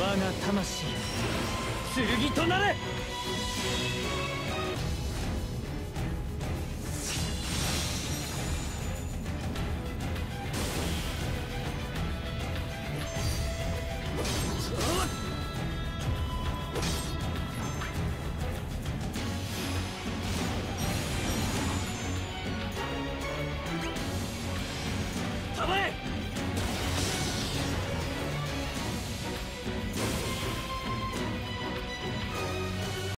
我が魂剣となれ